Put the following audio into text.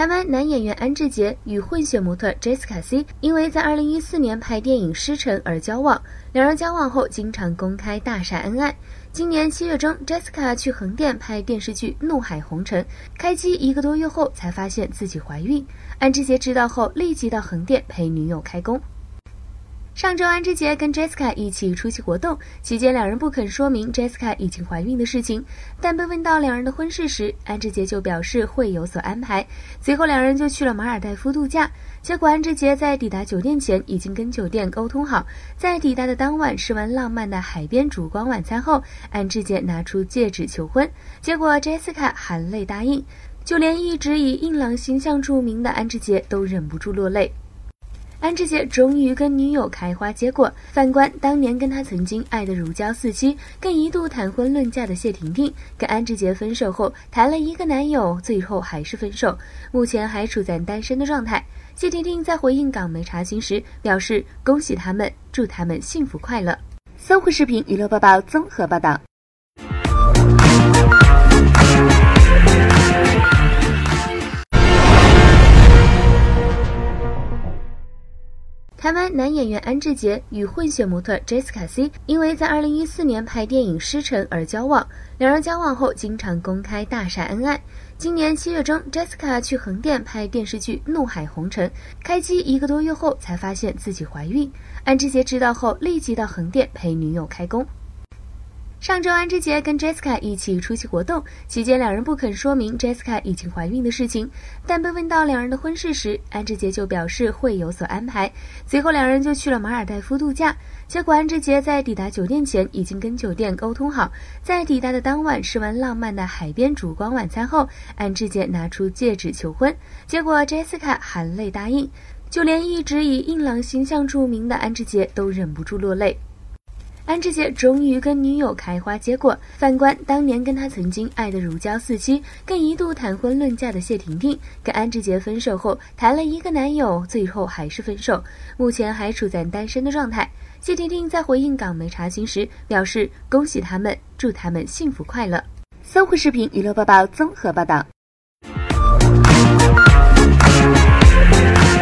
台湾男演员安志杰与混血模特 Jessica C 因为在2014年拍电影《失尘》而交往，两人交往后经常公开大晒恩爱。今年七月中，Jessica 去横店拍电视剧《怒海红尘》，开机一个多月后才发现自己怀孕。安志杰知道后立即到横店陪女友开工。上周，安志杰跟 Jessica 一起出席活动，期间两人不肯说明 Jessica 已经怀孕的事情。但被问到两人的婚事时，安志杰就表示会有所安排。随后，两人就去了马尔代夫度假。结果，安志杰在抵达酒店前已经跟酒店沟通好，在抵达的当晚吃完浪漫的海边烛光晚餐后，安志杰拿出戒指求婚。结果，Jessica 含泪答应，就连一直以硬朗形象著名的安志杰都忍不住落泪。安志杰终于跟女友开花结果。反观当年跟他曾经爱得如胶似漆，更一度谈婚论嫁的谢婷婷，跟安志杰分手后谈了一个男友，最后还是分手，目前还处在单身的状态。谢婷婷在回应港媒查询时表示：“恭喜他们，祝他们幸福快乐。”搜狐视频娱乐播报综合报道。台湾男演员安志杰与混血模特 Jessica C 因为在2014年拍电影《失尘》而交往，两人交往后经常公开大晒恩爱。今年七月中，Jessica 去横店拍电视剧《怒海红尘》，开机一个多月后才发现自己怀孕。安志杰知道后立即到横店陪女友开工。上周，安志杰跟 Jessica 一起出席活动，期间两人不肯说明 Jessica 已经怀孕的事情。但被问到两人的婚事时，安志杰就表示会有所安排。随后，两人就去了马尔代夫度假。结果，安志杰在抵达酒店前已经跟酒店沟通好，在抵达的当晚吃完浪漫的海边烛光晚餐后，安志杰拿出戒指求婚。结果，Jessica 含泪答应，就连一直以硬朗形象著名的安志杰都忍不住落泪。安志杰终于跟女友开花结果。反观当年跟他曾经爱得如胶似漆，更一度谈婚论嫁的谢婷婷，跟安志杰分手后谈了一个男友，最后还是分手，目前还处在单身的状态。谢婷婷在回应港媒查询时表示：“恭喜他们，祝他们幸福快乐。”搜狐视频娱乐播报综合报道。